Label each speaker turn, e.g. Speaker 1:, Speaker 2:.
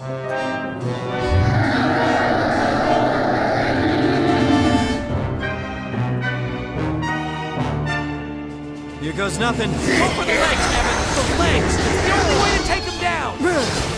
Speaker 1: Here goes nothing.
Speaker 2: Go for the legs, Evan! The legs! It's the only way to take him down.